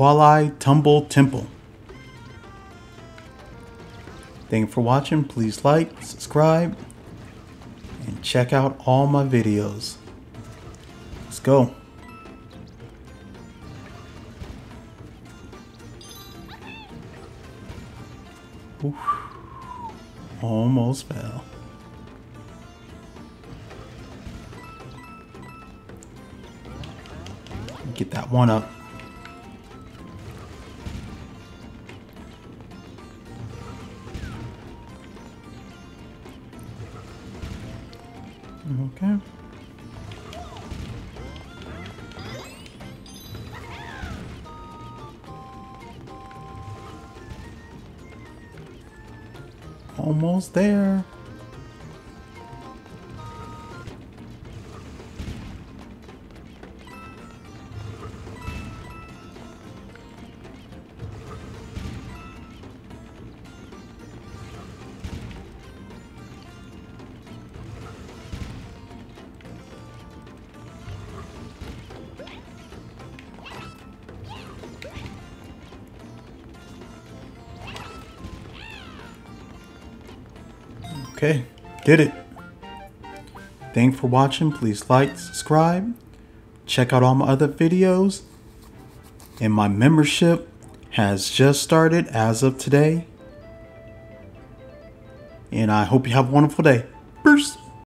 I tumble temple. Thank you for watching. Please like, subscribe, and check out all my videos. Let's go. Oof. Almost fell. Get that one up. Okay. Almost there. Okay, did it. Thanks for watching. Please like, subscribe, check out all my other videos. And my membership has just started as of today. And I hope you have a wonderful day. Peace.